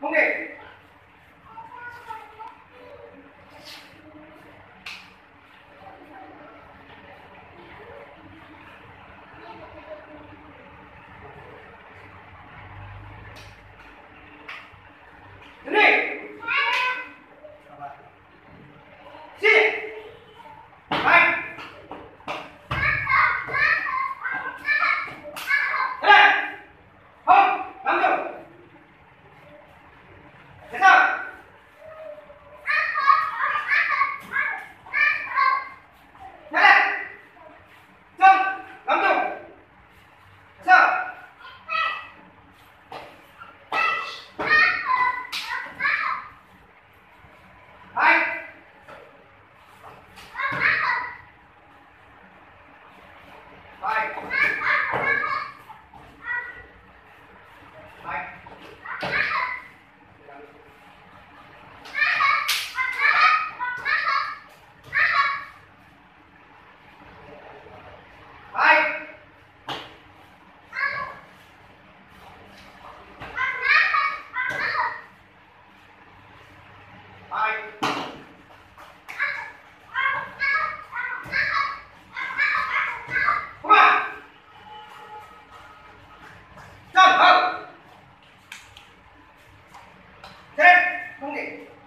통해 mulher.